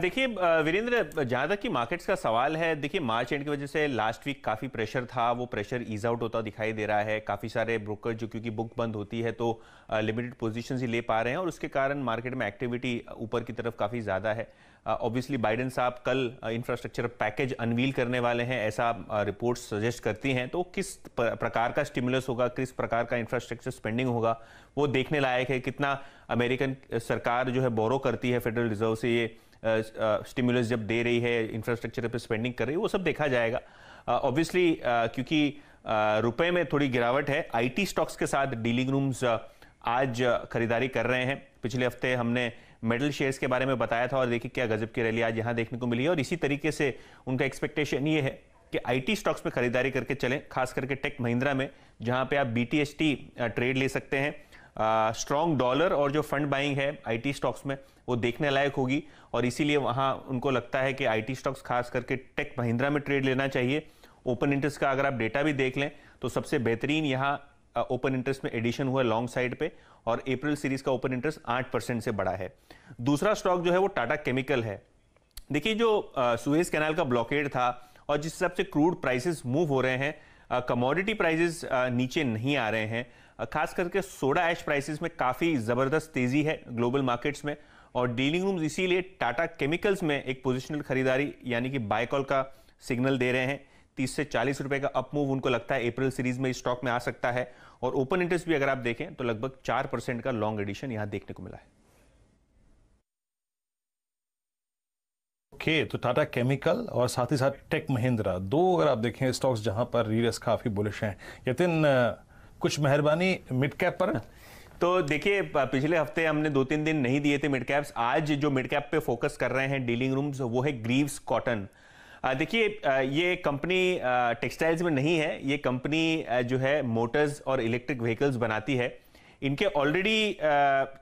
देखिए वीरेंद्र जहाँ तक कि मार्केट्स का सवाल है। देखिए मार्च एंड की वजह से लास्ट वीक काफ़ी प्रेशर था, वो प्रेशर ईज आउट होता दिखाई दे रहा है। काफ़ी सारे ब्रोकर जो क्योंकि बुक बंद होती है तो लिमिटेड पोजीशंस ही ले पा रहे हैं और उसके कारण मार्केट में एक्टिविटी ऊपर की तरफ़ काफ़ी ज़्यादा है। ऑब्वियसली बाइडन साहब कल इंफ्रास्ट्रक्चर पैकेज अनवील करने वाले हैं, ऐसा रिपोर्ट्स सजेस्ट करती हैं। तो किस प्रकार का स्टिमुलस होगा, किस प्रकार का इंफ्रास्ट्रक्चर स्पेंडिंग होगा, वो देखने लायक है। कितना अमेरिकन सरकार जो है बोरो करती है फेडरल रिज़र्व से, ये स्टिमुलस जब दे रही है इंफ्रास्ट्रक्चर पर स्पेंडिंग कर रही है, वो सब देखा जाएगा। ऑब्वियसली क्योंकि रुपए में थोड़ी गिरावट है आईटी स्टॉक्स के साथ डीलिंग रूम्स आज खरीदारी कर रहे हैं। पिछले हफ़्ते हमने मेडल शेयर्स के बारे में बताया था और देखिए क्या गजब की रैली आज यहाँ देखने को मिली है। और इसी तरीके से उनका एक्सपेक्टेशन ये है कि आईटी स्टॉक्स में खरीदारी करके चलें, खास करके टेक महिंद्रा में, जहाँ पे आप बीटीएसटी ट्रेड ले सकते हैं। स्ट्रॉन्ग डॉलर और जो फंड बाइंग है आईटी स्टॉक्स में, वो देखने लायक होगी और इसीलिए वहाँ उनको लगता है कि आईटी स्टॉक्स खास करके टेक महिंद्रा में ट्रेड लेना चाहिए। ओपन इंटरेस्ट का अगर आप डेटा भी देख लें तो सबसे बेहतरीन यहाँ ओपन इंटरेस्ट में एडिशन हुआ लॉन्ग साइड पे और अप्रैल सीरीज़ का ओपन इंटरेस्ट आठ परसेंट से बड़ा है। दूसरा स्टॉक जो है वो टाटा केमिकल है। देखिए जो सुएज कैनाल का ब्लॉकेड था और जिस हिसाब से क्रूड प्राइसेस मूव हो रहे हैं कमोडिटी प्राइसेस नीचे नहीं आ रहे हैं खास करके सोडा एश प्राइसेस में काफ़ी ज़बरदस्त तेज़ी है ग्लोबल मार्केट्स में और डीलिंग रूम्स इसीलिए टाटा केमिकल्स में एक पोजिशनल खरीदारी यानी कि बाय कॉल का सिग्नल दे रहे हैं। तीस से चालीस रुपए का अप मूव उनको लगता है अप्रैल सीरीज़ में स्टॉक में आ सकता है और ओपन इंटरेस्ट भी अगर आप देखें तो लगभग चार परसेंट का लॉन्ग एडिशन यहाँ देखने को मिला है। ओके okay, तो टाटा केमिकल और साथ ही साथ टेक महिंद्रा दो अगर आप देखें स्टॉक्स जहाँ पर रीरस काफ़ी बुलिश हैं। यतिन कुछ मेहरबानी मिड कैप पर। तो देखिए, पिछले हफ़्ते हमने दो तीन दिन नहीं दिए थे मिड कैप्स। आज जो मिड कैप पे फोकस कर रहे हैं डीलिंग रूम्स, वो है ग्रीव्स कॉटन। देखिए ये कंपनी टेक्सटाइल्स में नहीं है, ये कंपनी जो है मोटर्स और इलेक्ट्रिक व्हीकल्स बनाती है। इनके ऑलरेडी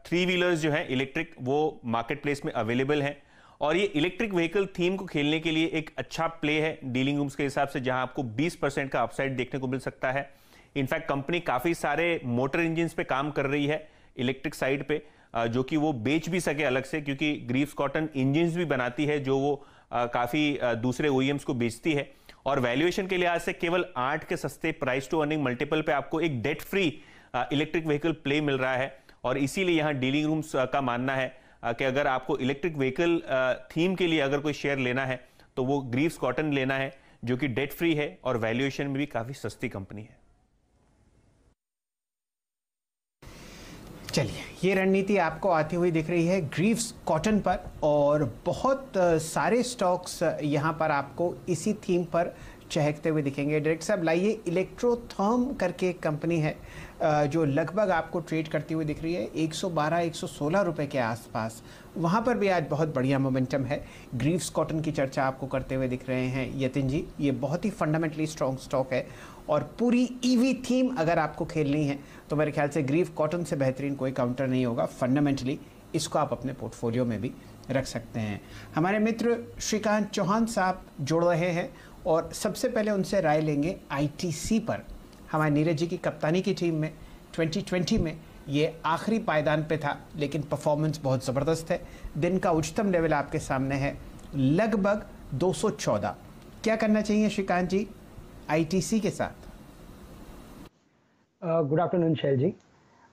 थ्री व्हीलर्स जो हैं, इलेक्ट्रिक, वो मार्केट प्लेस में अवेलेबल हैं। और ये इलेक्ट्रिक व्हीकल थीम को खेलने के लिए एक अच्छा प्ले है डीलिंग रूम्स के हिसाब से, जहाँ आपको 20 परसेंट का अपसाइड देखने को मिल सकता है। इनफैक्ट कंपनी काफ़ी सारे मोटर इंजिन पे काम कर रही है, इलेक्ट्रिक साइड पे जो कि वो बेच भी सके अलग से, क्योंकि ग्रीव्स कॉटन इंजिन भी बनाती है, जो वो काफ़ी दूसरे ओ को बेचती है। और वैल्यूएशन के लिहाज से केवल आठ के सस्ते प्राइस टू अर्निंग मल्टीपल पे आपको एक debt free electric vehicle play मिल रहा है। और इसीलिए यहाँ डीलिंग रूम्स का मानना है कि अगर आपको इलेक्ट्रिक व्हीकल थीम के लिए अगर कोई शेयर लेना है तो वो ग्रीव्स कॉटन लेना है, जो कि डेट फ्री है और वैल्यूएशन में भी काफ़ी सस्ती कंपनी है। चलिए, ये रणनीति आपको आती हुई दिख रही है ग्रीव्स कॉटन पर और बहुत सारे स्टॉक्स यहाँ पर आपको इसी थीम पर चहकते हुए दिखेंगे। डायरेक्टर साहब, लाइए, इलेक्ट्रोथर्म करके एक कंपनी है जो लगभग आपको ट्रेड करती हुई दिख रही है 112 116 रुपए के आसपास। वहाँ पर भी आज बहुत बढ़िया मोमेंटम है। ग्रीव्स कॉटन की चर्चा आपको करते हुए दिख रहे हैं, यतिन जी, ये बहुत ही फंडामेंटली स्ट्रॉन्ग स्टॉक है और पूरी ईवी e थीम अगर आपको खेलनी है तो मेरे ख्याल से ग्रीफ कॉटन से बेहतरीन कोई काउंटर नहीं होगा। फंडामेंटली इसको आप अपने पोर्टफोलियो में भी रख सकते हैं। हमारे मित्र श्रीकांत चौहान साहब जुड़ रहे हैं और सबसे पहले उनसे राय लेंगे आईटीसी पर। हमारे नीरज जी की कप्तानी की टीम में 2020 में ये आखिरी पायदान पे था, लेकिन परफॉर्मेंस बहुत ज़बरदस्त है। दिन का उच्चतम लेवल आपके सामने है, लगभग 214 क्या करना चाहिए श्रीकांत जी? आईटीसी के साथ? Good afternoon Shail ji.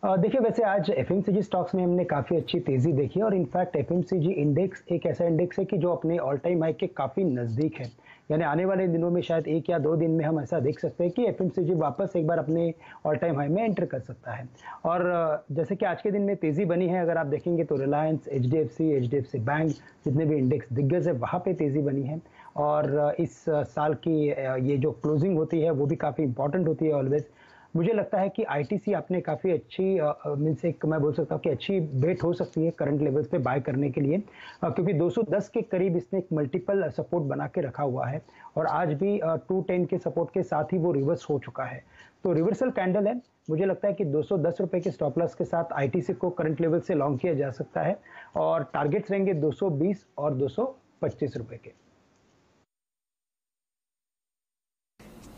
देखिए, वैसे आज एफएमसीजी स्टॉक्स में हमने काफ़ी अच्छी तेज़ी देखी और इनफैक्ट एफएमसीजी इंडेक्स एक ऐसा इंडेक्स है कि जो अपने ऑल टाइम हाई के काफ़ी नज़दीक है। यानी आने वाले दिनों में शायद एक या दो दिन में हम ऐसा देख सकते हैं कि एफ़ वापस एक बार अपने ऑल टाइम हाई में एंटर कर सकता है। और जैसे कि आज के दिन में तेज़ी बनी है, अगर आप देखेंगे तो Reliance H D F C H D F C bank जितने भी इंडेक्स दिग्गज है, वहाँ पर तेज़ी बनी है। और इस साल की ये जो क्लोजिंग होती है, वो भी काफ़ी इंपॉर्टेंट होती है ऑलवेज मुझे लगता है कि आईटीसी आपने काफ़ी अच्छी मीन्स एक मैं बोल सकता हूँ कि अच्छी बेट हो सकती है करंट लेवल्स पे बाय करने के लिए. क्योंकि 210 के करीब इसने एक मल्टीपल सपोर्ट बना के रखा हुआ है और आज भी टू टेन के सपोर्ट के साथ ही वो रिवर्स हो चुका है. तो रिवर्सल कैंडल है. मुझे लगता है कि दो सौ के स्टॉप लॉस के साथ आईटीसी को करंट लेवल से लॉन्ग किया जा सकता है और टारगेट्स रहेंगे 220 और 225 रुपए के.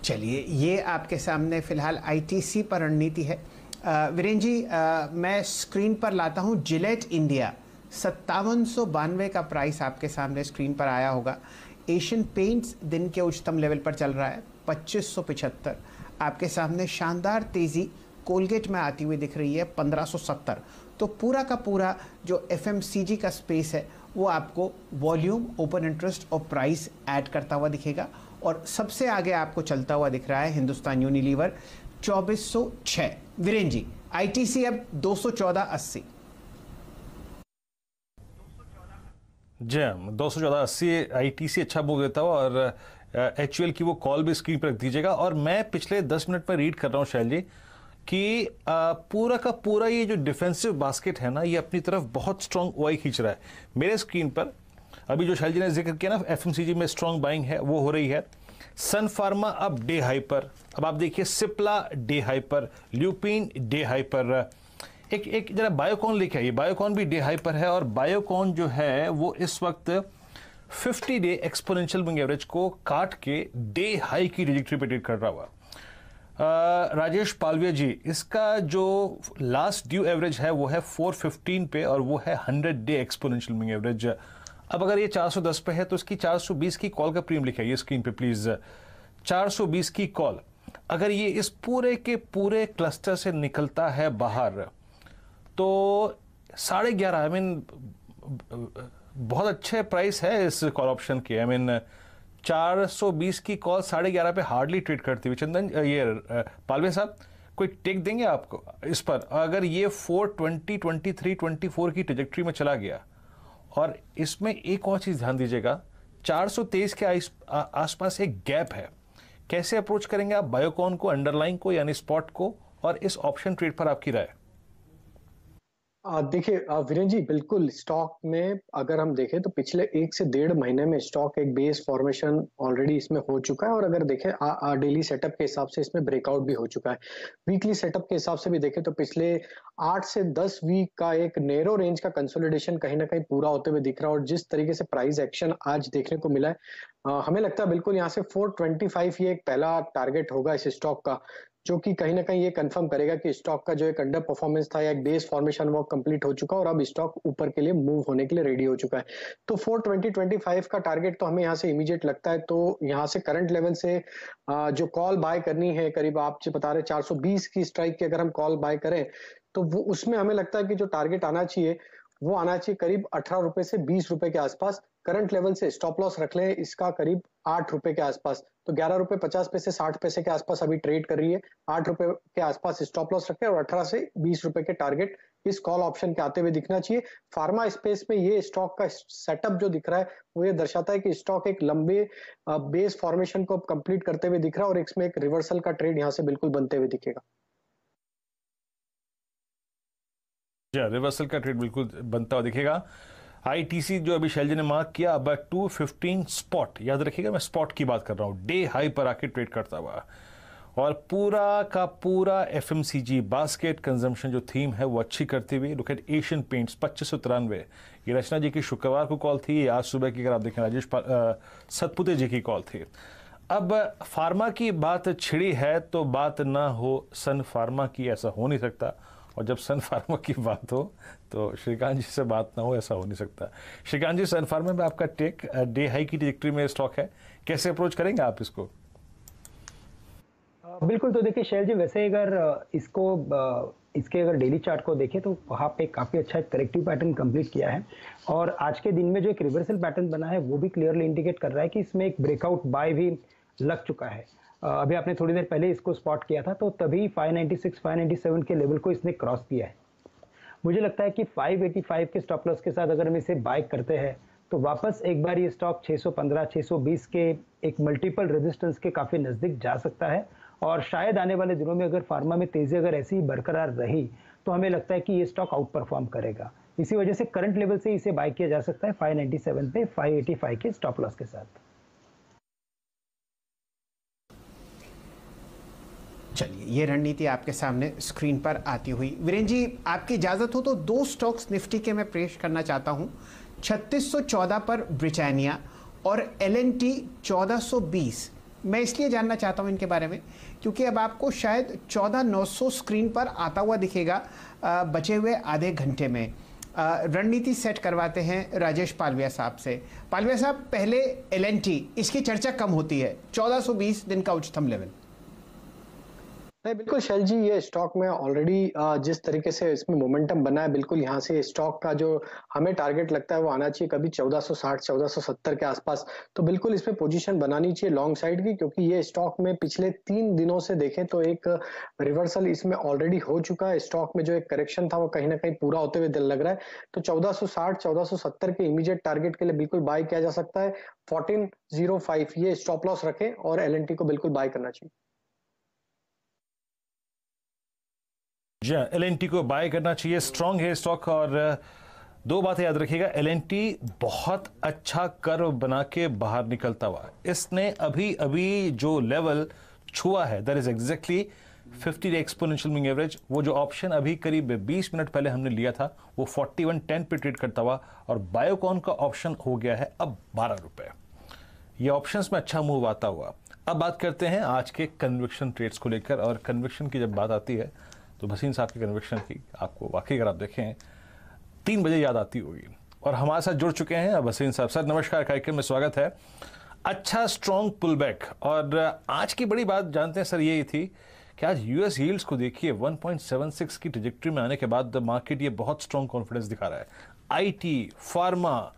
चलिए ये आपके सामने फ़िलहाल आईटीसी पर रणनीति है। वीरेन जी आ, मैं स्क्रीन पर लाता हूँ जिलेट इंडिया। सत्तावन बानवे का प्राइस आपके सामने स्क्रीन पर आया होगा। एशियन पेंट्स दिन के उच्चतम लेवल पर चल रहा है पच्चीस आपके सामने शानदार तेज़ी कोलगेट में आती हुई दिख रही है 1570 तो पूरा का पूरा जो FMCG का स्पेस है वो आपको वॉल्यूम ओपन इंटरेस्ट और प्राइस ऐड करता हुआ दिखेगा। और सबसे आगे आपको चलता हुआ दिख रहा है हिंदुस्तान यूनिलीवर 2406 वीरेन जी, आईटीसी अब 214.80 जी दो सौ चौदह अस्सी आई टी सी अच्छा बुक देता हुआ और एच की वो कॉल भी स्क्रीन पर रख दीजिएगा। और मैं पिछले दस मिनट में रीड कर रहा हूँ शैल जी कि पूरा का पूरा ये जो डिफेंसिव बास्केट है ना, ये अपनी तरफ़ बहुत स्ट्रांग वाई खींच रहा है। मेरे स्क्रीन पर अभी जो शैल जी ने ज़िक्र किया ना एफएमसीजी में स्ट्रांग बाइंग है, वो हो रही है। सन फार्मा अब डे हाई पर। अब आप देखिए सिप्ला डे हाई पर ल्यूपिन डे हाई पर। एक एक जरा बायोकॉन लेके आइए। बायोकॉन भी डे हाई पर है और बायोकॉन जो है, वो इस वक्त 50 डे एक्सपोनेंशियल मूविंग एवरेज को काट के डे हाई की ट्रेजेक्टरी पे ट्रेड कर रहा हुआ। राजेश पालविया जी, इसका जो लास्ट ड्यू एवरेज है, वो है 415 पे और वो है 100 डे एक्सपोनेंशियल मूविंग एवरेज अब अगर ये 410 पे है तो इसकी 420 की कॉल का प्रीमियम लिखा है ये स्क्रीन पे, प्लीज़। 420 की कॉल। अगर ये इस पूरे के पूरे क्लस्टर से निकलता है बाहर तो साढ़े ग्यारह आई मीन बहुत अच्छे प्राइस है इस कॉल ऑप्शन के। आई मीन चार सौ बीस की कॉल साढ़े ग्यारह पे हार्डली ट्रेड करती हुई। चंदन, ये, पालवे साहब, कोई टेक देंगे आपको इस पर? अगर ये four twenty twenty three twenty four की ट्रिजेक्ट्री में चला गया और इसमें एक और चीज़ ध्यान दीजिएगा, चार सौ तेईस के आसपास एक गैप है। कैसे अप्रोच करेंगे आप? बायोकॉन को, अंडरलाइन को, यानी स्पॉट को, और इस ऑप्शन ट्रेड पर आपकी राय। देखिए वीरेन जी, बिल्कुल स्टॉक में अगर हम देखें तो पिछले एक से डेढ़ महीने में स्टॉक एक बेस फॉर्मेशन ऑलरेडी इसमें हो चुका है और अगर देखें डेली सेटअप के हिसाब से इसमें ब्रेकआउट भी हो चुका है। वीकली सेटअप के हिसाब से भी देखें तो पिछले आठ से दस वीक का एक नेरो रेंज का कंसोलिडेशन कहीं ना कहीं पूरा होते हुए दिख रहा है और जिस तरीके से प्राइस एक्शन आज देखने को मिला है हमें लगता है बिल्कुल यहाँ से 425 ये एक पहला टारगेट होगा इस स्टॉक का। जो कि कहीं ना कहीं ये कंफर्म करेगा कि स्टॉक का जो एक अंडर परफॉर्मेंस था या एक बेस फॉर्मेशन वो कंप्लीट हो चुका और अब स्टॉक ऊपर के लिए मूव होने के लिए रेडी हो चुका है। तो फोर ट्वेंटी ट्वेंटी फाइव का टारगेट तो हमें यहाँ से इमीडिएट लगता है तो यहाँ से करंट लेवल से जो कॉल बाय करनी है, करीब आप जो बता रहे चार सौ बीस की स्ट्राइक की अगर हम कॉल बाय करें तो वो उसमें हमें लगता है कि जो टारगेट आना चाहिए वो आना चाहिए करीब अठारह रुपए से बीस रुपए के आसपास करंट लेवल से स्टॉप लॉस रख ले, इसका करीब आठ रुपए के आसपास। तो ग्यारह रुपए पचास पैसे, साठ पैसे के आसपास अभी ट्रेड कर रही है। आठ रुपए के आसपास स्टॉप लॉस रखें और अठारह से बीस रुपए के टारगेट इस कॉल ऑप्शन के आते हुए दिखना चाहिए। फार्मा स्पेस में ये स्टॉक का सेटअप जो दिख रहा है, वो ये दर्शाता है कि स्टॉक एक लंबे बेस फॉर्मेशन को कंप्लीट करते हुए दिख रहा है और इसमें एक रिवर्सल का ट्रेड यहाँ से बिल्कुल बनते हुए दिखेगा। रिवर्सल का ट्रेड बिल्कुल बनता हुआ दिखेगा। आईटीसी जो अभी शैलजी ने मार्क किया, अब टू फिफ्टीन स्पॉट याद रखिएगा, मैं स्पॉट की बात कर रहा हूँ। डे हाई पर आके ट्रेड करता हुआ। और पूरा का पूरा एफएमसीजी बास्केट कंजम्पशन जो थीम है, वो अच्छी करती हुई। लुक एट एशियन पेंट्स पच्चीस सौ तिरानवे। ये रचना जी की शुक्रवार को कॉल थी, आज सुबह की अगर आप देखें, राजेश सतपुते जी की कॉल थी। अब फार्मा की बात छिड़ी है तो बात ना हो सन फार्मा की, ऐसा हो नहीं सकता। और जब सन फार्मा की बात हो तो श्रीकांत जी से बात ना हो, ऐसा हो नहीं सकता। श्रीकांत जी सन फार्मा में आपका टेक डे हाई की डिजेक्ट्री में स्टॉक है। कैसे अप्रोच करेंगे आप इसको? बिल्कुल तो देखिए शैल जी, वैसे अगर इसको इसके अगर डेली चार्ट को देखें तो वहाँ पे काफ़ी अच्छा एक करेक्टिव पैटर्न कंप्लीट किया है। और आज के दिन में जो एक रिवर्सल पैटर्न बना है, वो भी क्लियरली इंडिकेट कर रहा है कि इसमें एक ब्रेकआउट बाय भी लग चुका है। अभी आपने थोड़ी देर पहले इसको स्पॉट किया था तो तभी 596 597 के लेवल को इसने क्रॉस किया है। मुझे लगता है कि 585 के स्टॉप लॉस के साथ अगर हम इसे बाय करते हैं तो वापस एक बार ये स्टॉक 615 620 के एक मल्टीपल रेजिस्टेंस के काफ़ी नज़दीक जा सकता है। और शायद आने वाले दिनों में अगर फार्मा में तेज़ी अगर ऐसी ही बरकरार रही तो हमें लगता है कि ये स्टॉक आउट परफॉर्म करेगा। इसी वजह से करंट लेवल से इसे बाय किया जा सकता है 597 पे 585 के स्टॉप लॉस के साथ। चलिए, ये रणनीति आपके सामने स्क्रीन पर आती हुई। वीरेन जी, आपकी इजाज़त हो तो दो स्टॉक्स निफ्टी के मैं पेश करना चाहता हूँ। 3614 पर ब्रिटानिया और एल एन टी मैं इसलिए जानना चाहता हूँ इनके बारे में, क्योंकि अब आपको शायद 14900 स्क्रीन पर आता हुआ दिखेगा बचे हुए आधे घंटे में। रणनीति सेट करवाते हैं राजेश पालविया साहब से। पालविया साहब, पहले एलएनटी इसकी चर्चा कम होती है। 1420 दिन का उच्चतम लेवल नहीं, बिल्कुल शैल जी, ये स्टॉक में ऑलरेडी जिस तरीके से इसमें मोमेंटम बना है, बिल्कुल यहाँ से स्टॉक का जो हमें टारगेट लगता है, वो आना चाहिए कभी 1460 1470 के आसपास। तो बिल्कुल इसमें पोजीशन बनानी चाहिए लॉन्ग साइड की, क्योंकि ये स्टॉक में पिछले तीन दिनों से देखें तो एक रिवर्सल इसमें ऑलरेडी हो चुका है। स्टॉक में जो एक करेक्शन था, वो कहीं ना कहीं पूरा होते हुए दिल लग रहा है। तो चौदह चौदह के इमीडिएट टारगेट के लिए बिल्कुल बाय किया जा सकता है। फोर्टीन ये स्टॉप लॉस रखें और एलएनटी को बिल्कुल बाय करना चाहिए। जी हाँ एल को बाय करना चाहिए स्ट्रांग है स्टॉक और दो बातें याद रखिएगा एल एन टी बहुत अच्छा कर्व बना के बाहर निकलता हुआ इसने अभी अभी जो लेवल छुआ है that is exactly 50 exponential moving average वो जो ऑप्शन अभी करीब 20 मिनट पहले हमने लिया था, वो 41.10 पे ट्रेड करता हुआ और बायोकॉन का ऑप्शन हो गया है अब बारह रुपए। ये ऑप्शंस में अच्छा मूव आता हुआ। अब बात करते हैं आज के कन्विक्शन ट्रेड्स को लेकर और कन्विक्शन की जब बात आती है तो भसीन साहब की कन्विक्शन की आपको वाकई अगर आप देखें, तीन बजे याद आती होगी। और हमारे साथ जुड़ चुके हैं भसीन साहब। सर, नमस्कार, कार्यक्रम में स्वागत है। अच्छा स्ट्रॉन्ग पुल बैक और आज की बड़ी बात जानते हैं, सर यही थी कि आज यूएस यील्ड्स को देखिए 1.76 की ट्रिजेक्ट्री में आने के बाद मार्केट ये बहुत स्ट्रॉन्ग कॉन्फिडेंस दिखा रहा है। आईटी फार्मा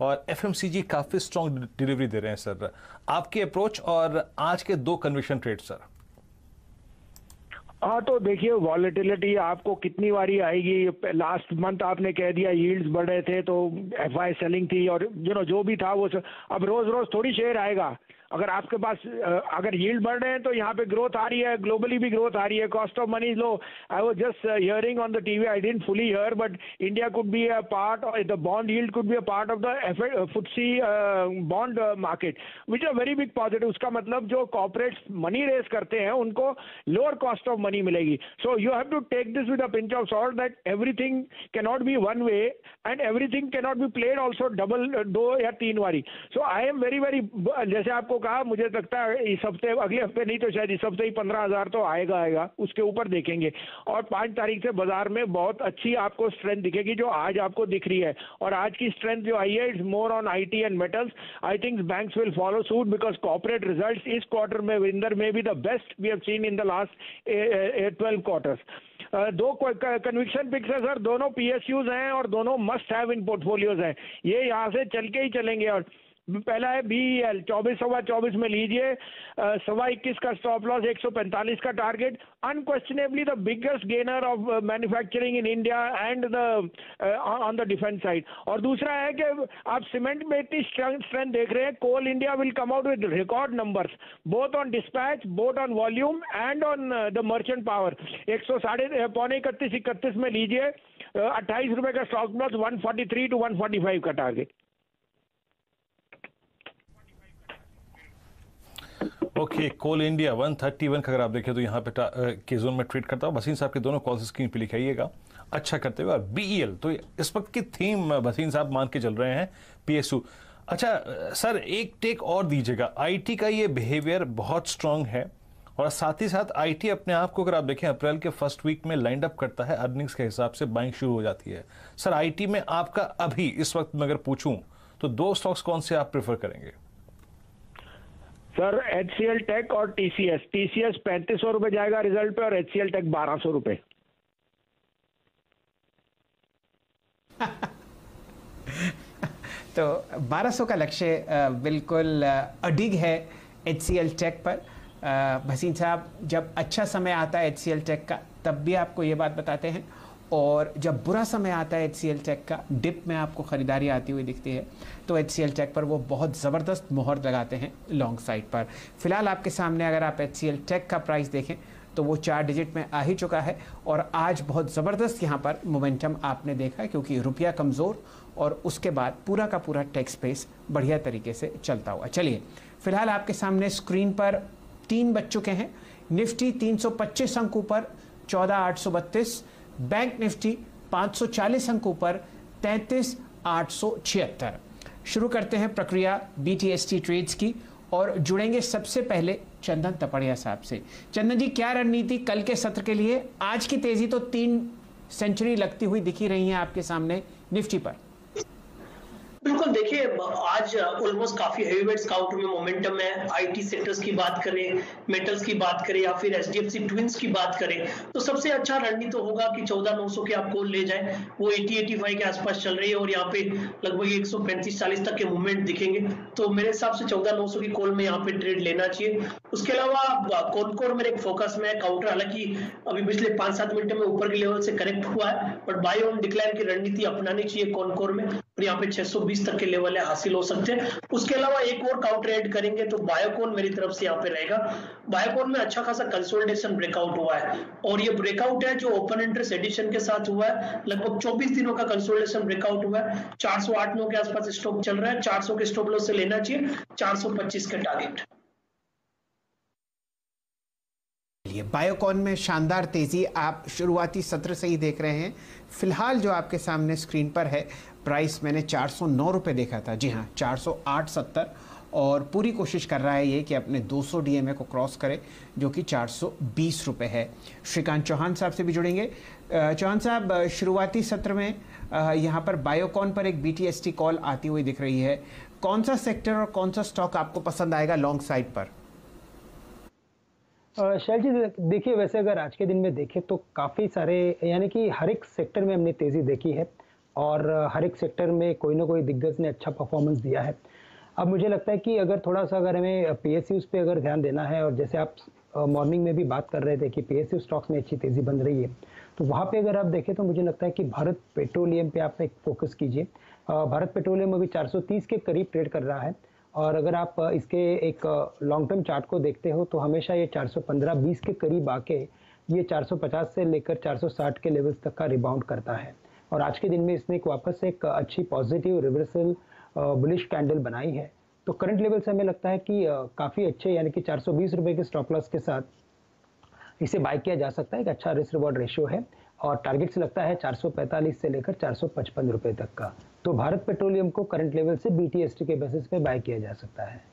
और एफएमसीजी काफ़ी स्ट्रॉन्ग डिलीवरी दे रहे हैं, सर। आपकी अप्रोच और आज के दो कन्विक्शन ट्रेड सर। हाँ तो देखिए वॉलेटिलिटी आपको कितनी बारी आएगी? लास्ट मंथ आपने कह दिया यील्ड्स बढ़ रहे थे तो एफ़ सेलिंग थी और यू नो जो भी था वो अब रोज रोज थोड़ी शेयर आएगा। अगर आपके पास अगर यील्ड बढ़ रहे हैं तो यहाँ पे ग्रोथ आ रही है ग्लोबली भी ग्रोथ आ रही है। Cost of money low I was just hearing on the TV I didn't fully hear but India could be a part the bond yield could be a part of the FTSE bond market which are very big positive उसका मतलब जो cooperate money race करते हैं, उनको lower cost of money मिलेगी। So you have to take this with a pinch of salt that everything can not be one way and everything can not be played also double दो या तीन बारी। So I am very very जैसे आपको कहा मुझे लगता है इस हफ़्ते, अगले हफ़्ते नहीं तो शायद इस हफ़्ते ही पंद्रह हज़ार तो आएगा आएगा, उसके ऊपर देखेंगे। और पाँच तारीख से बाज़ार में बहुत अच्छी आपको स्ट्रेंथ दिखेगी, जो आज आपको दिख रही है। और आज की स्ट्रेंथ जो आई है it's more on I T and metals I think banks will follow suit because corporate result इस क्वार्टर में, विंदर में be the best we have seen in the last twelve quarters दो कन्विक्शन पिक्स है sir दोनों PSUs हैं और दोनों मस्ट हैव इन पोर्टफोलियोज हैं। ये यहाँ से चल के ही चलेंगे और पहला है बी एल चौबीस सवा चौबीस में लीजिए सवा इक्कीस का स्टॉप लॉस एक सौ पैंतालीस का target unquestionably the biggest gainer of manufacturing in India and the on the defence side और दूसरा है कि आप सीमेंट में इतनी स्ट्रेंथ देख रहे हैं Coal India will come out with record numbers both on dispatch both on volume and on the merchant power एक सौ साढ़े पौने इकतीस इकतीस में लीजिए अट्ठाईस रुपए का stock loss one forty three two one forty five का टारगेट ओके कोल इंडिया 131 का अगर आप देखें तो यहाँ पे के जोन में ट्रेड करता हूँ। भसीन साहब के दोनों कॉल स्क्रीन पे लिखाइएगा। अच्छा करते हुए, और बीईएल तो इस वक्त की थीम भसीन साहब मान के चल रहे हैं पीएसयू अच्छा सर, एक टेक और दीजिएगा। आईटी का ये बिहेवियर बहुत स्ट्रांग है, और साथ ही साथ आईटी अपने आप को अगर आप देखें, अप्रैल के फ़र्स्ट वीक में लाइंड अप करता है अर्निंग्स के हिसाब से बाइंग शुरू हो जाती है। सर आईटी में आपका अभी, इस वक्त में अगर पूछूँ तो दो स्टॉक्स कौन से आप प्रेफर करेंगे? Sir H C L tech और टीसीएस एस पैंतीस सौ रुपए जाएगा रिज़ल्ट पे और एच सी एल टेक बारह सौ रुपए। तो बारह 1200 का लक्ष्य बिल्कुल अडिग है एच सी एल टेक पर। भसीन साहब, जब अच्छा समय आता है एच सी एल टेक का, तब भी आपको ये बात बताते हैं। और जब बुरा समय आता है एच सी टेक का डिप में आपको ख़रीदारी आती हुई दिखती है तो एच सी टेक पर वो बहुत ज़बरदस्त मोहर लगाते हैं लॉन्ग साइड पर। फ़िलहाल आपके सामने अगर आप एच सी टेक का प्राइस देखें तो वो चार डिजिट में आ ही चुका है और आज बहुत ज़बरदस्त यहाँ पर मोमेंटम आपने देखा क्योंकि रुपया कमज़ोर और उसके बाद पूरा का पूरा टेक स्पेस बढ़िया तरीके से चलता हुआ। चलिए, फ़िलहाल आपके सामने स्क्रीन पर तीन बज चुके हैं। निफ्टी 325 अंक ऊपर, चौदह आठ सौ बत्तीस बैंक निफ्टी 540 अंक ऊपर तैतीस आठ शुरू करते हैं प्रक्रिया बीटीएसटी ट्रेड्स की और जुड़ेंगे सबसे पहले चंदन तपड़िया साहब से। चंदन जी, क्या रणनीति कल के सत्र के लिए? आज की तेज़ी तो तीन सेंचुरी लगती हुई दिखी रही है आपके सामने निफ्टी पर। बिल्कुल, देखिए, आज ऑलमोस्ट काफ़ी हैवी वेट्स काउंटर में मोमेंटम है। आईटी सेक्टर्स की बात करें मेटल्स की बात करें, या फिर एचडीएफसी ट्विंस की बात करें तो सबसे अच्छा रणनीति तो होगा कि चौदह नौ सौ के आप कॉल ले जाए। वो एटी एटी फाइव के आसपास चल रही है और यहाँ पे लगभग एक सौ पैंतीस चालीस तक के मूवमेंट दिखेंगे। तो मेरे हिसाब से चौदह नौ सौ की कॉल में यहाँ पे ट्रेड लेना चाहिए। उसके अलावा कॉनकोर मेरे फोकस में काउंटर हालाँकि अभी पिछले पाँच सात मिनट में ऊपर के लेवल से करेक्ट हुआ है बट बाई ऑन डिक्लाइन की रणनीति अपनानी चाहिए कॉनकोर में। और यहाँ पे 620 तक के लेवल है, हासिल हो सकते हैं। उसके अलावा एक और काउंटर एड करेंगे तो बायोकॉन मेरी तरफ़ से यहाँ पे रहेगा। बायोकॉन में अच्छा खासा कंसोलिडेशन ब्रेकआउट हुआ है और ये ब्रेकआउट है जो ओपन इंटरेस्ट एडिशन के साथ हुआ है। लगभग 24 दिनों का कंसोलिडेशन ब्रेकआउट हुआ है। चार सौ के आसपास स्टॉक चल रहा है। चार के स्टॉप लॉस से लेना चाहिए। चार के टारगेट बायोकॉन में शानदार तेज़ी आप शुरुआती सत्र से ही देख रहे हैं। फ़िलहाल जो आपके सामने स्क्रीन पर है प्राइस मैंने चार सौ नौ देखा था। जी हाँ चार सौ आठ सत्तर। और पूरी कोशिश कर रहा है ये कि अपने 200 डीएमए को क्रॉस करे, जो कि चार रुपये है। श्रीकांत चौहान साहब से भी जुड़ेंगे। चौहान साहब शुरुआती सत्र में यहाँ पर बायोकॉन पर एक बीटीएसटी कॉल आती हुई दिख रही है। कौन सा सेक्टर और कौन सा स्टॉक आपको पसंद आएगा लॉन्ग साइड पर? शैल जी देखिए, वैसे अगर आज के दिन में देखें तो काफ़ी सारे, यानी कि हर एक सेक्टर में हमने तेज़ी देखी है। और हर एक सेक्टर में कोई ना कोई दिग्गज ने अच्छा परफॉर्मेंस दिया है। अब मुझे लगता है कि अगर थोड़ा सा अगर हमें पी एस पे अगर ध्यान देना है और जैसे आप मॉर्निंग में भी बात कर रहे थे कि पी एस स्टॉक्स में अच्छी तेज़ी बन रही है तो वहाँ पे अगर आप देखें तो मुझे लगता है कि भारत पेट्रोलियम पे आप एक फोकस कीजिए। भारत पेट्रोलियम अभी 430 के करीब ट्रेड कर रहा है और अगर आप इसके एक लॉन्ग टर्म चार्ट को देखते हो तो हमेशा ये 415 20 के करीब आके ये 450 से लेकर 460 के लेवल्स तक का रिबाउंड करता है। और आज के दिन में इसने एक वापस एक अच्छी पॉजिटिव रिवर्सल बुलिश कैंडल बनाई है। तो करंट लेवल से हमें लगता है कि काफ़ी अच्छे, यानी कि चार सौ के स्टॉप लॉस के साथ इसे बाय किया जा सकता है। एक अच्छा रिस्क रिवॉर्ड रेशियो है और टारगेट से लगता है 445 से लेकर चार सौ पचपन रुपए तक का। तो भारत पेट्रोलियम को करंट लेवल से बीटीएसटी के बेसिस पे बाय किया जा सकता है।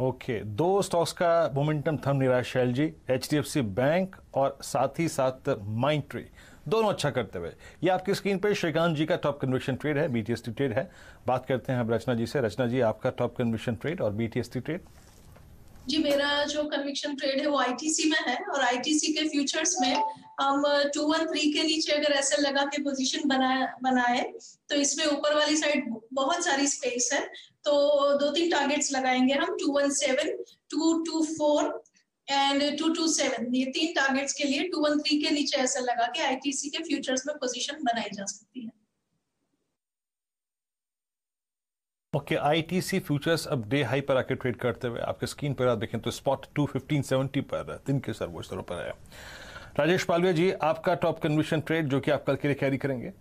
ओके दो स्टॉक्स का मोमेंटम थम नहीं रहा शैल जी एच बैंक और साथ ही साथ माइंड ट्री दोनों अच्छा करते हुए। ये आपकी स्क्रीन पे श्रीकांत जी का टॉप कन्विक्शन ट्रेड है बीटीएसटी ट्रेड है। बात करते हैं अब रचना जी से। रचना जी, आपका टॉप कन्विक्शन ट्रेड और बीटीएसटी ट्रेड जी, मेरा जो कन्विक्शन ट्रेड है, वो आईटीसी में है और आईटीसी के फ्यूचर्स में हम टू वन थ्री के नीचे अगर ऐसे लगा के पोजीशन बनाए बनाए तो इसमें ऊपर वाली साइड बहुत सारी स्पेस है। तो दो तीन टारगेट्स लगाएँगे हम two one seven two two four and two two seven ये तीन टारगेट्स के लिए टू वन थ्री के नीचे ऐसे लगा के आईटीसी के फ्यूचर्स में पोजीशन बनाई जा सकती है। ओके आईटीसी फ्यूचर्स अब डे हाई पर आके ट्रेड करते हुए आपके स्क्रीन पर आप देखें तो स्पॉट टू फिफ्टीन सेवेंटी पर, दिन के सर्वोच्च स्तरों पर है राजेश पालविया जी, आपका टॉप कन्विशन ट्रेड जो कि आप कल के लिए कैरी करेंगे?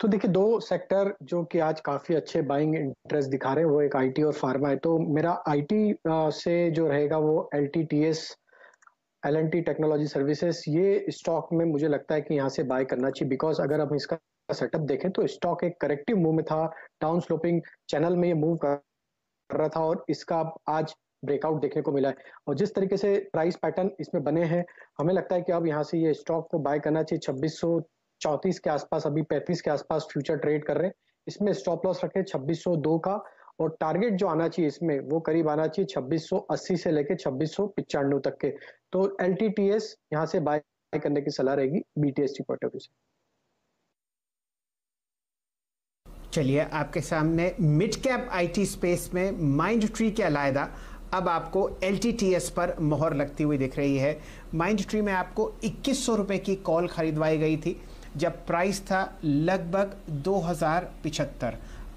तो देखिए, दो सेक्टर जो कि आज काफ़ी अच्छे बाइंग इंटरेस्ट दिखा रहे हैं, वो एक आईटी और फार्मा है। तो मेरा आईटी से जो रहेगा वो L T T S L N T technology services ये स्टॉक में मुझे लगता है कि यहाँ से बाय करना चाहिए। बिकॉज़ अगर हम इसका सेटअप देखें तो स्टॉक एक करेक्टिव मूव में था। डाउन स्लोपिंग चैनल में ये मूव कर रहा था और इसका आज ब्रेकआउट देखने को मिला है। और जिस तरीके से प्राइस पैटर्न इसमें बने हैं, हमें लगता है कि अब यहाँ से ये स्टॉक को बाय करना चाहिए। छब्बीस चौतीस के आसपास, अभी पैंतीस के आसपास फ्यूचर ट्रेड कर रहे हैं। इसमें स्टॉप लॉस रखे छब्बीस दो का। और टारगेट जो आना चाहिए इसमें, वो करीब आना चाहिए 2680 से लेके छब्बीस तक के। तो एल टी टी एस यहाँ से बाय करने की सलाह रहेगी बीटीएस पॉइंट ऑफ़ व्यू से। चलिए, आपके सामने मिड कैप आईटी स्पेस में माइंड ट्री के अलायदा अब आपको LTTS पर मोहर लगती हुई दिख रही है। माइंड ट्री में आपको इक्कीस सौ की कॉल खरीदवाई गई थी जब प्राइस था लगभग दो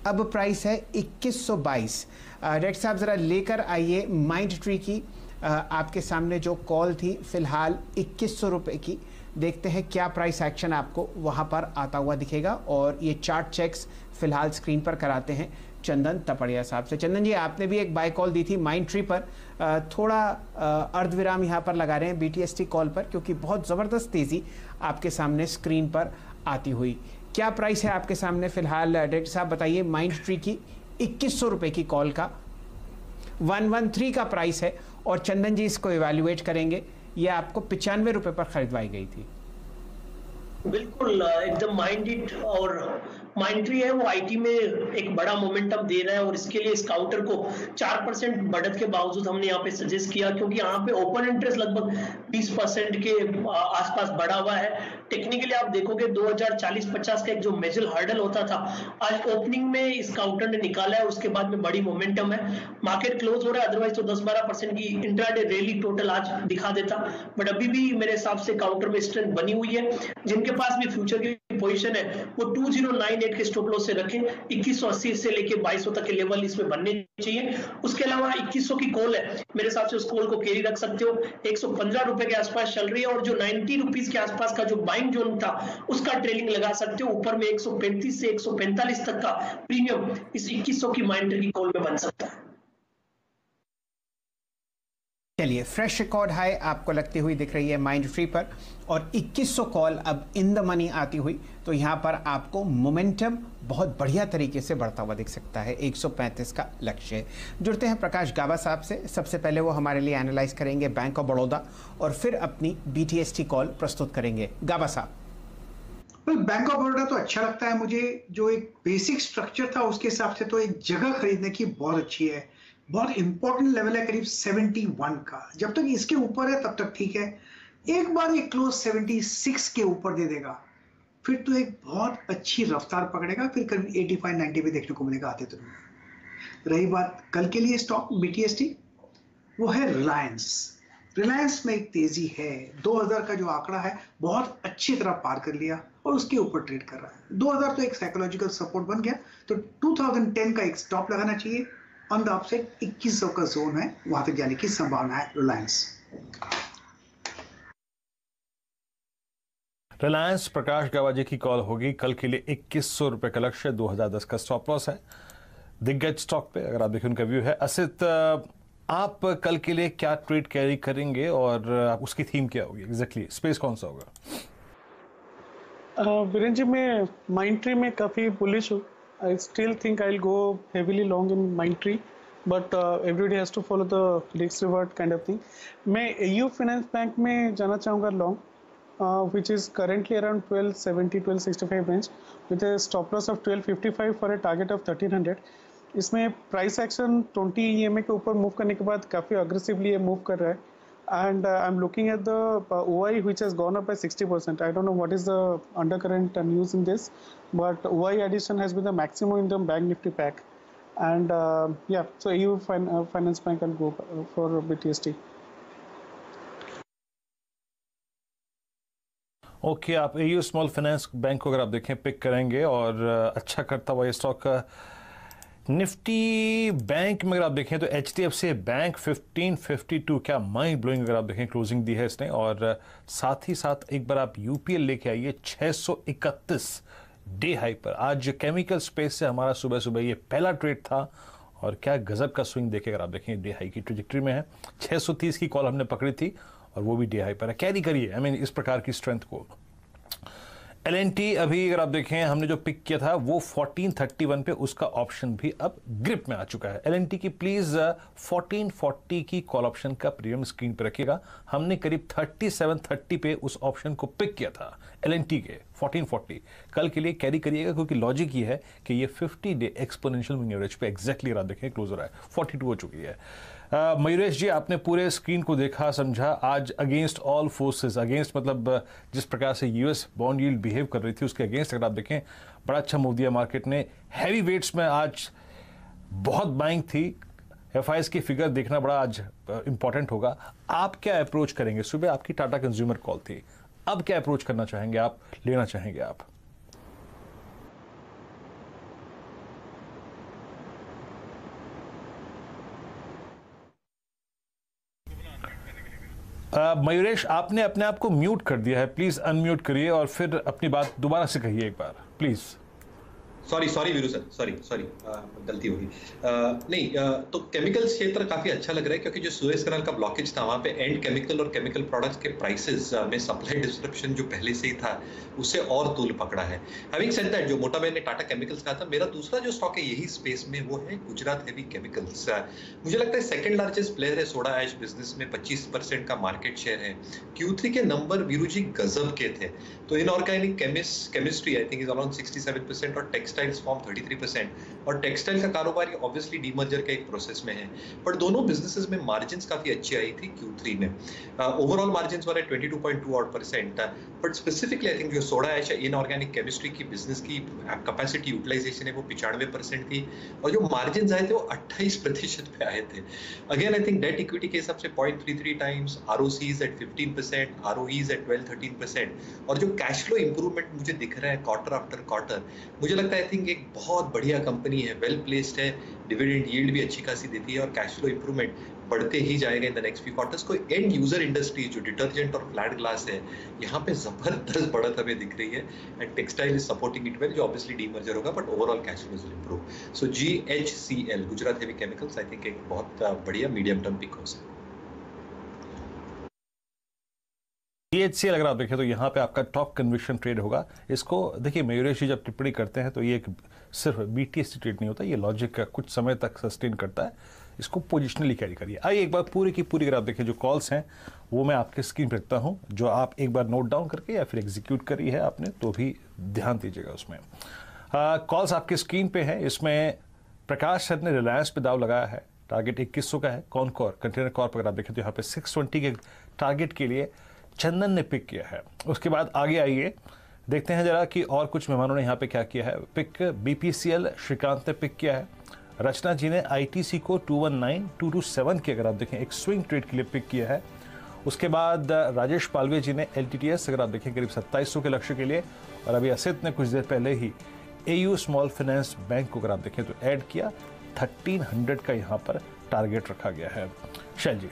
अब प्राइस है इक्कीस सौ बाईस। डाक्टर साहब ज़रा लेकर आइए माइंड ट्री की। आ, आपके सामने जो कॉल थी फ़िलहाल इक्कीस सौ रुपये की। देखते हैं क्या प्राइस एक्शन आपको वहाँ पर आता हुआ दिखेगा और ये चार्ट चेक्स फ़िलहाल स्क्रीन पर कराते हैं। चंदन तपड़िया साहब से। चंदन जी, आपने भी एक बाय कॉल दी थी माइंड ट्री पर। थोड़ा अर्धविराम यहाँ पर लगा रहे हैं बीटीएसटी कॉल पर, क्योंकि बहुत ज़बरदस्त तेज़ी आपके सामने स्क्रीन पर आती हुई। क्या प्राइस है आपके सामने फ़िलहाल? डायरेक्टर साहब, बताइए माइंड ट्री की इक्कीस सौ रुपये की कॉल का। वन वन थ्री का प्राइस है और चंदन जी इसको इवेल्युएट करेंगे। ये आपको पिचानवे रुपए पर खरीदवाई गई थी। बिल्कुल एकदम माइंडेड और माइंड्री है, वो आईटी में एक बड़ा मोमेंटम दे रहा है और इसके लिए इस काउंटर को चार परसेंट बढ़त के बावजूद हमने यहाँ पे सजेस्ट किया क्योंकि यहाँ पे ओपन इंटरेस्ट लगभग बीस परसेंट के आसपास बढ़ा हुआ है। टेक्निकली आप देखोगे 2040-50 का एक जो मेजर हर्डल होता था, आज ओपनिंग में इस काउंटर ने निकाला है उसके बाद में बड़ी मोमेंटम है। मार्केट क्लोज हो रहा है अदरवाइज़ तो 10-12 परसेंट की इंट्राडे रैली टोटल आज दिखा देता। बट अभी भी मेरे हिसाब से काउंटर में स्ट्रेंथ बनी हुई है। जिनके पास भी फ्यूचर की पोजीशन है, वो 2098 के स्टॉप लॉस से रखें 2180 से लेके 2200 तक के लेवल इसमें बनने चाहिए। उसके अलावा 2100 की कॉल है, मेरे हिसाब से उस कॉल को कैरी रख सकते हो 115 रुपए के आसपास चल रही है और जो 90 रुपीस के आसपास का जो बाइंग जोन था, उसका ट्रेलिंग लगा सकते हो, ऊपर में 135 से 145 तक का प्रीमियम इस 2100 की माइंडर की कॉल में बन सकता है। चलिए फ्रेश रिकॉर्ड हाई आपको लगती हुई दिख रही है माइंड फ्री पर और 2100 कॉल अब इन द मनी आती हुई तो यहाँ पर आपको मोमेंटम बहुत बढ़िया तरीके से बढ़ता हुआ दिख सकता है 135 का लक्ष्य। जुड़ते हैं प्रकाश गावा साहब से। सबसे पहले वो हमारे लिए एनालाइज करेंगे बैंक ऑफ़ बड़ौदा और फिर अपनी बीटीएसटी कॉल प्रस्तुत करेंगे। गावा साहब। बैंक ऑफ़ बड़ौदा तो अच्छा लगता है मुझे, जो एक बेसिक स्ट्रक्चर था उसके हिसाब से तो एक जगह खरीदने की बहुत अच्छी है। बहुत इंपॉर्टेंट लेवल है, करीब 71 का। जब तक इसके ऊपर है, तब तक ठीक है। एक बार ये क्लोज 76 के ऊपर दे देगा, फिर तो एक बहुत अच्छी रफ्तार पकड़ेगा, फिर करीब 85 90 पे देखने को मिलेगा आते तो रही बात कल के लिए स्टॉक बीटीएसटी वो है रिलायंस रिलायंस में एक तेज़ी है। 2000 का जो आंकड़ा है, बहुत अच्छी तरह पार कर लिया और उसके ऊपर ट्रेड कर रहा है। 2000 तो एक साइकोलॉजिकल सपोर्ट बन गया तो 2010 का एक स्टॉप लगाना चाहिए। ऑन द अपसेट 2100 का जोन है वहाँ तक जाने की संभावना है रिलायंस रिलायंस प्रकाश गावाजी की कॉल होगी कल के लिए इक्कीस सौ रुपए का लक्ष्य 2010 का स्टॉप लॉस है। दिग्गज स्टॉक पे अगर आप देखें उनका व्यू है। असित आप कल के लिए क्या ट्रेड कैरी करेंगे और उसकी थीम क्या होगी? एग्जैक्टली exactly, स्पेस कौन सा होगा? वीरेंद्र जी मैं माइंड ट्री में काफ़ी बुलिश हूँ। I still think I'll go heavily long in Mindtree, but uh, everybody has to follow the risk reward kind of thing. मैं AU Finance Bank में जाना चाहूँगा long, uh, which is currently around 1270 1265 range with a stop loss of 1255 for a target of 1300. इसमें price action 20 EMA के ऊपर move करने के बाद काफ़ी अग्रेसिवली ये मूव कर रहा है and uh, I'm looking at the uh, OI which has gone up by 60%. I don't know what is the undercurrent news in this, but OI addition has been the maximum in the Bank Nifty pack. And uh, yeah, so EU fin uh, Finance Bank can go uh, for BTST. Okay okay, आप ए small finance bank को अगर आप देखें pick करेंगे और अच्छा करता हुआ ये स्टॉक निफ्टी बैंक में अगर आप देखें तो H D F C bank 1552 क्या माइंड ब्लोइंग अगर आप देखें क्लोजिंग दी है इसने। और साथ ही साथ एक बार आप यूपीएल लेके आइए 631 डे हाई पर। आज केमिकल स्पेस से हमारा सुबह सुबह ये पहला ट्रेड था और क्या गजब का स्विंग देखे अगर आप देखें डे हाई की ट्रिजेक्ट्री में है। 630 की कॉल हमने पकड़ी थी और वो भी डे हाई पर है। कैरी करिए आई मीन इस प्रकार की स्ट्रेंथ को। एल अभी अगर आप देखें, हमने जो पिक किया था, वो 1431 पे उसका ऑप्शन भी अब ग्रिप में आ चुका है। एल की प्लीज़ 1440 की कॉल ऑप्शन का प्रीमियम स्क्रीन पर रखिएगा। हमने करीब 3730 पे उस ऑप्शन को पिक किया था एल के 1440 कल के लिए कैरी करिएगा, क्योंकि लॉजिक ये है कि ये 50 डे एक्सपोनेंशियल एवरेज पे एग्जैक्टली आप देखें क्लोजर है 42 हो चुकी है। मयूरेश जी, आपने पूरे स्क्रीन को देखा, समझा। आज अगेंस्ट ऑल फोर्सेस अगेंस्ट मतलब जिस प्रकार से यूएस बॉन्ड यील्ड बिहेव कर रही थी, उसके अगेंस्ट अगर आप देखें, बड़ा अच्छा मूव दिया मार्केट ने। हैवी वेट्स में आज बहुत बाइंग थी। एफआईएस की फिगर देखना बड़ा आज इंपॉर्टेंट होगा। आप क्या अप्रोच करेंगे? सुबह आपकी टाटा कंज्यूमर कॉल थी। अब क्या अप्रोच करना चाहेंगे आप, लेना चाहेंगे आप? मयूरेश, आपने अपने आप को म्यूट कर दिया है। प्लीज़ अनम्यूट करिए और फिर अपनी बात दोबारा से कहिए एक बार। Please. Sorry sorry Viru sir sorry sorry गलती होगी। नहीं uh, तो केमिकल क्षेत्र काफ़ी अच्छा लग रहा है क्योंकि जो सुएज कनाल का ब्लॉकेज था वहाँ पे एंड केमिकल और केमिकल प्रोडक्ट्स के प्राइसेस uh, में सप्लाई डिस्ट्रप्शन जो पहले से ही था उससे और तूल पकड़ा है। हैविंग सेड दैट जो मोटा ने टाटा केमिकल्स कहा था मेरा दूसरा जो स्टॉक है यही स्पेस में वो है गुजरात हेवी केमिकल्स मुझे लगता है सेकंड लार्जेस्ट प्लेयर है सोडा एश बिज़नेस में 25 परसेंट का मार्केट शेयर है। Q3 के नंबर वीरू जी गजब के थे। तो inorganic chemist chemistry I think is around 67 percent और टेक्सटाइल्स फॉर्म 33 परसेंट और टेक्सटाइल का कारोबार ऑब्वियसली डीमर्जर का एक प्रोसेस में है। बट दोनों बिजनेसेस में मार्जिन काफ़ी अच्छी आई थी Q3 में। ओवरऑल मार्जिन वर एट 22.2 ऑट परसेंट था। बट स्पेसिफिकली आई थिंक जो सोडा एश इनऑर्गेनिक केमिस्ट्री की बिज़नेस की कैपेसिटी यूटिलाइजेशन है, वो पिचानवे परसेंट थी। और जो मार्जिन आए थे, वो अट्ठाईस प्रतिशत पे आए थे। Again I think debt equity के हिसाब से point three three times R O CEs at fifteen percent R O at twelve thirteen percent और जो कैश फ्लो इंप्रूवमेंट मुझे दिख रहा है क्वार्टर आफ्टर क्वार्टर मुझे लगता है थिंक एक बहुत बढ़िया कंपनी है वेल प्लेस्ड है डिविडेंड यील्ड भी अच्छी खासी देती है और कैश फ्लो इंप्रूवमेंट बढ़ते ही जाएगा in the next few quarters कोई एंड यूज़र इंडस्ट्री जो डिटर्जेंट और फ्लैट ग्लास है, यहाँ पे ज़बरदस्त बढ़त हमें दिख रही है and textile is supporting it well जो ऑब्वियसली डीमर्जर होगा but overall cash flow will improve so G H C L Gujarat heavy chemicals I think एक बहुत बढ़िया मीडियम टर्म पिक हो सकता सी अगर आप देखें तो यहाँ पे आपका टॉप कन्विक्शन ट्रेड होगा। इसको, देखिए, मयूरेश जब टिप्पणी करते हैं तो ये एक सिर्फ़ बी टी ट्रेड नहीं होता, ये लॉजिक का कुछ समय तक सस्टेन करता है। इसको पोजिशनली कैरी करिए। आइए एक बार पूरी की पूरी अगर आप देखें जो कॉल्स हैं, वो मैं आपके स्क्रीन पर रखता हूँ, जो आप एक बार नोट डाउन करके या फिर एग्जीक्यूट करी है आपने तो भी ध्यान दीजिएगा उसमें। कॉल्स आपके स्क्रीन पे है, इसमें प्रकाश सर ने रिलायंस पे दाव लगाया है। टारगेट इक्कीस का है। कौन कॉर कंटेनर कॉर अगर आप देखें तो यहाँ पे सिक्स के टारगेट के लिए चंदन ने पिक किया है। उसके बाद आगे आइए, देखते हैं जरा कि और कुछ मेहमानों ने यहाँ पे क्या किया है। पिक बीपीसीएल श्रीकांत ने पिक किया है। रचना जी ने आईटीसी को 219 227 के, अगर आप देखें, एक स्विंग ट्रेड के लिए पिक किया है। उसके बाद राजेश पालवे जी ने एल अगर आप देखें, करीब सत्ताईस के लक्ष्य के लिए। और अभी असित ने कुछ देर पहले ही एयू स्मॉल फाइनेंस बैंक को अगर आप देखें तो ऐड किया। 1300 का यहाँ पर टारगेट रखा गया है। शैल जी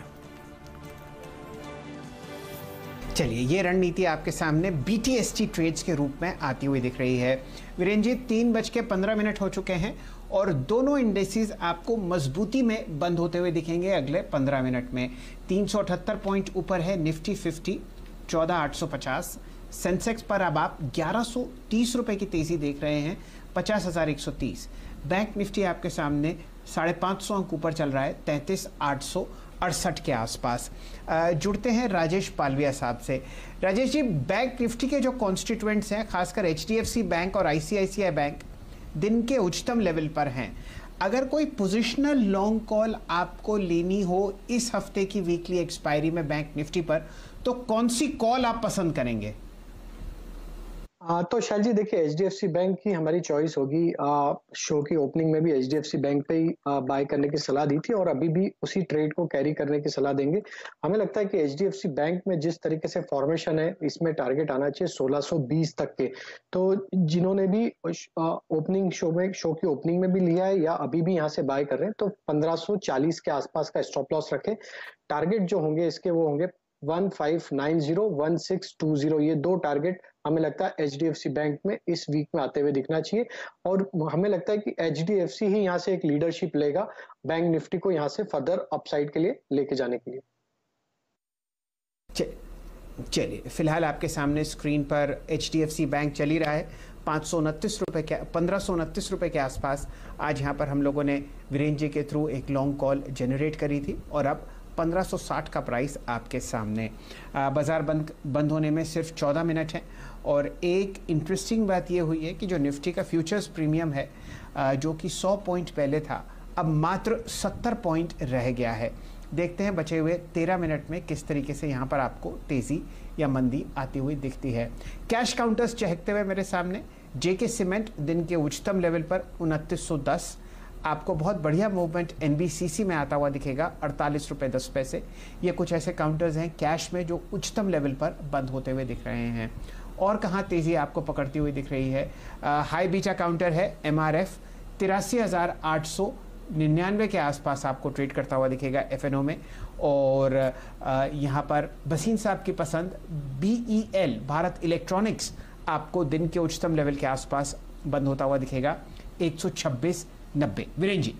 चलिए, ये रणनीति आपके सामने बीटीएसटी ट्रेड्स के रूप में आती हुई दिख रही है। वीरेंद्र जी तीन बज के पंद्रह मिनट हो चुके हैं और दोनों इंडेसिस आपको मजबूती में बंद होते हुए दिखेंगे अगले 15 मिनट में। तीन सौ अठहत्तर पॉइंट ऊपर है निफ्टी 50 14850 सेंसेक्स पर अब आप ग्यारह रुपए की तेज़ी देख रहे हैं 50130 बैंक निफ्टी आपके सामने साढ़े पाँच सौ अंक ऊपर चल रहा है, तैंतीस आठ सौ। अड़सठ के आसपास। जुड़ते हैं राजेश पालविया साहब से। राजेश जी, बैंक निफ्टी के जो कॉन्स्टिट्यूएंट्स हैं, खासकर एचडीएफसी बैंक और आईसीआईसीआई बैंक, दिन के उच्चतम लेवल पर हैं। अगर कोई पोजिशनल लॉन्ग कॉल आपको लेनी हो इस हफ़्ते की वीकली एक्सपायरी में बैंक निफ्टी पर तो कौन सी कॉल आप पसंद करेंगे? आ, तो शैल जी देखिए H D F C bank की हमारी चॉइस होगी। शो की ओपनिंग में भी एच डी बैंक पे ही बाय करने की सलाह दी थी और अभी भी उसी ट्रेड को कैरी करने की सलाह देंगे। हमें लगता है कि H D F C bank में जिस तरीके से फॉर्मेशन है इसमें टारगेट आना चाहिए 1620 तक के। तो जिन्होंने भी ओपनिंग शो में शो की ओपनिंग में भी लिया है या अभी भी यहाँ से बाय कर रहे हैं तो पंद्रह के आसपास का स्टॉप लॉस रखें। टारगेट जो होंगे इसके वो होंगे one five nine zero one six two zero ये दो टारगेट हमें लगता है एच बैंक में इस वीक में आते हुए दिखना चाहिए। और हमें लगता है कि एच ही यहाँ से एक लीडरशिप लेगा बैंक निफ्टी को यहाँ से फर्दर अपसाइड के लिए लेके जाने के लिए। चलिए, फ़िलहाल आपके सामने स्क्रीन पर एचडीएफसी बैंक चल ही रहा है। पाँच सौ उनतीस रुपये के, पंद्रह सौ उनतीस रुपये के आसपास आज यहाँ पर हम लोगों ने वीरेंद्र जी के थ्रू एक लॉन्ग कॉल जनरेट करी थी। और अब 1560 का प्राइस आपके सामने। बाज़ार बंद बंद होने में सिर्फ़ 14 मिनट है। और एक इंटरेस्टिंग बात यह हुई है कि जो निफ्टी का फ्यूचर्स प्रीमियम है जो कि 100 पॉइंट पहले था, अब मात्र 70 पॉइंट रह गया है। देखते हैं बचे हुए 13 मिनट में किस तरीके से यहाँ पर आपको तेज़ी या मंदी आती हुई दिखती है। कैश काउंटर्स चहकते हुए मेरे सामने, जेके सीमेंट दिन के उच्चतम लेवल पर उनतीस आपको बहुत बढ़िया मूवमेंट एनबीसीसी में आता हुआ दिखेगा अड़तालीस रुपये दस पैसे। ये कुछ ऐसे काउंटर्स हैं कैश में जो उच्चतम लेवल पर बंद होते हुए दिख रहे हैं। और कहाँ तेज़ी आपको पकड़ती हुई दिख रही है? आ, हाई बीचा काउंटर है एम आर एफ़ तिरासी हज़ार आठ सौ निन्यानवे के आसपास आपको ट्रेड करता हुआ दिखेगा एफएनओ में। और यहाँ पर बसीन साहब की पसंद B E L Bharat electronics आपको दिन के उच्चतम लेवल के आसपास बंद होता हुआ दिखेगा। एक सौ छब्बीस नब्बे वीरेन जी